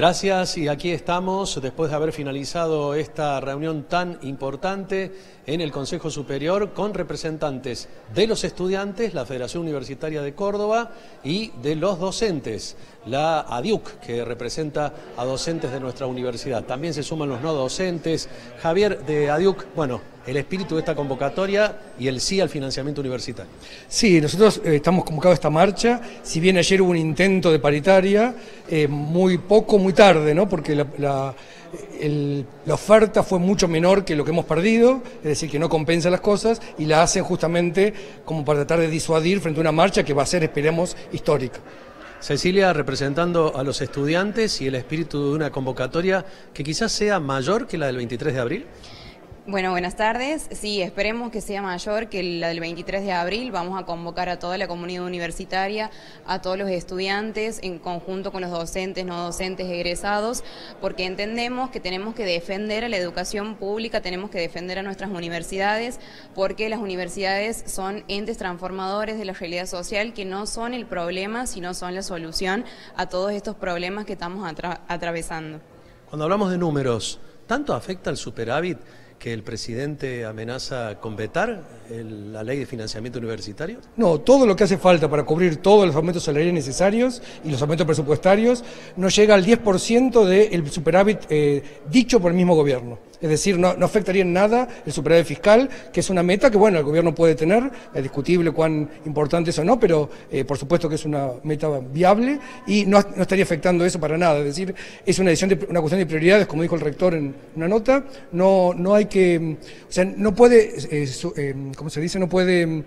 Gracias y aquí estamos después de haber finalizado esta reunión tan importante en el Consejo Superior con representantes de los estudiantes, la Federación Universitaria de Córdoba y de los docentes, la ADIUC, que representa a docentes de nuestra universidad. También se suman los no docentes. Javier de ADIUC, bueno, el espíritu de esta convocatoria y el sí al financiamiento universitario. Sí, nosotros eh, estamos convocados a esta marcha, si bien ayer hubo un intento de paritaria, eh, muy poco, muy tarde, ¿no? porque la, la, la, oferta fue mucho menor que lo que hemos perdido, es decir, que no compensa las cosas, y la hacen justamente como para tratar de disuadir frente a una marcha que va a ser, esperemos, histórica. Cecilia, representando a los estudiantes y el espíritu de una convocatoria que quizás sea mayor que la del 23 de abril. Bueno, buenas tardes. Sí, esperemos que sea mayor que la del 23 de abril. Vamos a convocar a toda la comunidad universitaria, a todos los estudiantes, en conjunto con los docentes, no docentes, egresados, porque entendemos que tenemos que defender a la educación pública, tenemos que defender a nuestras universidades, porque las universidades son entes transformadores de la realidad social que no son el problema, sino son la solución a todos estos problemas que estamos atra atravesando. Cuando hablamos de números, ¿tanto afecta el superávit? Que el presidente amenaza con vetar el, la ley de financiamiento universitario? No, todo lo que hace falta para cubrir todos los aumentos salariales necesarios y los aumentos presupuestarios no llega al 10% del superávit eh, dicho por el mismo gobierno. Es decir, no, afectaría en nada el superávit fiscal, que es una meta que, bueno, el gobierno puede tener, es discutible cuán importante es o no, pero eh, por supuesto que es una meta viable y no, estaría afectando eso para nada. Es decir, es una, decisión de, una cuestión de prioridades, como dijo el rector en una nota, no, no hay que, o sea, no puede, eh, eh, ¿cómo se dice? No puede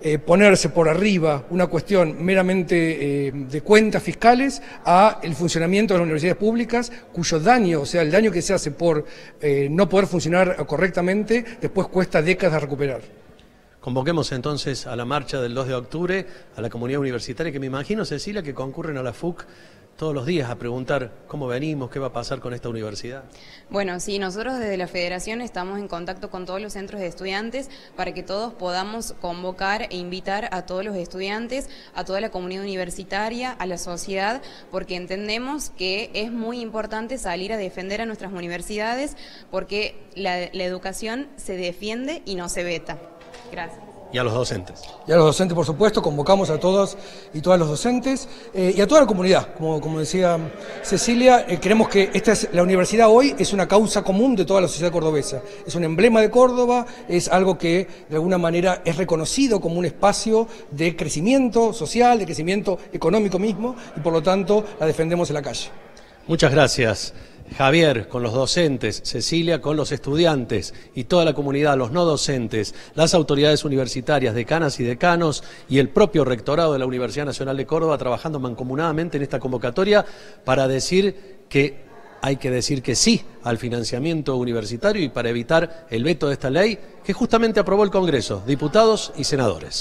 eh, ponerse por arriba una cuestión meramente eh, de cuentas fiscales a el funcionamiento de las universidades públicas, cuyo daño, o sea, el daño que se hace por eh, no poder funcionar correctamente, después cuesta décadas recuperar. Convoquemos entonces a la marcha del 2 de octubre a la comunidad universitaria, que me imagino, Cecilia, que concurren a la FUC todos los días a preguntar cómo venimos, qué va a pasar con esta universidad. Bueno, sí, nosotros desde la Federación estamos en contacto con todos los centros de estudiantes para que todos podamos convocar e invitar a todos los estudiantes, a toda la comunidad universitaria, a la sociedad, porque entendemos que es muy importante salir a defender a nuestras universidades porque la, la educación se defiende y no se veta. Gracias. Y a los docentes. Y a los docentes, por supuesto, convocamos a todos y todas los docentes eh, y a toda la comunidad. Como, como decía Cecilia, eh, creemos que esta es, la universidad hoy es una causa común de toda la sociedad cordobesa. Es un emblema de Córdoba, es algo que de alguna manera es reconocido como un espacio de crecimiento social, de crecimiento económico mismo, y por lo tanto la defendemos en la calle. Muchas gracias. Javier con los docentes, Cecilia con los estudiantes y toda la comunidad, los no docentes, las autoridades universitarias, decanas y decanos y el propio rectorado de la Universidad Nacional de Córdoba trabajando mancomunadamente en esta convocatoria para decir que hay que decir que sí al financiamiento universitario y para evitar el veto de esta ley que justamente aprobó el Congreso, diputados y senadores.